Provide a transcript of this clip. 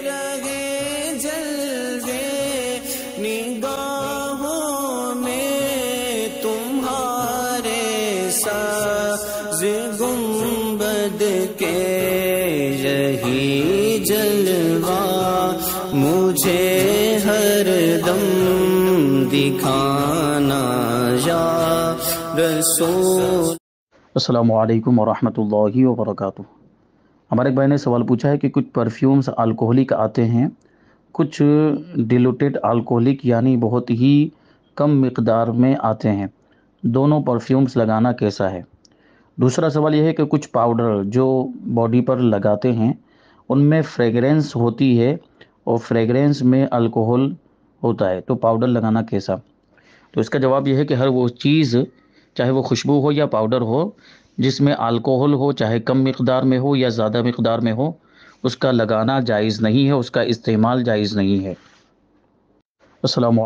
रहे जलवे निगाहों में तुम्हारे जलवा मुझे हर दम दिखाना या रसूल। असलकम वरहमल वबरक हमारे एक भाई ने सवाल पूछा है कि कुछ परफ्यूम्स अल्कोहलिक आते हैं। कुछ डिलूटेड अल्कोहलिक यानी बहुत ही कम मकदार में आते हैं। दोनों परफ्यूम्स लगाना कैसा है? दूसरा सवाल यह है कि कुछ पाउडर जो बॉडी पर लगाते हैं, उनमें फ्रेगरेंस होती है और फ्रेगरेंस में अल्कोहल होता है तो पाउडर लगाना कैसा? तो इसका जवाब यह है कि हर वो चीज़, चाहे वो खुशबू हो या पाउडर हो जिसमें अल्कोहल हो, चाहे कम मकदार में हो या ज़्यादा मकदार में हो, उसका लगाना जायज़ नहीं है, उसका इस्तेमाल जायज़ नहीं है। अस्सलाम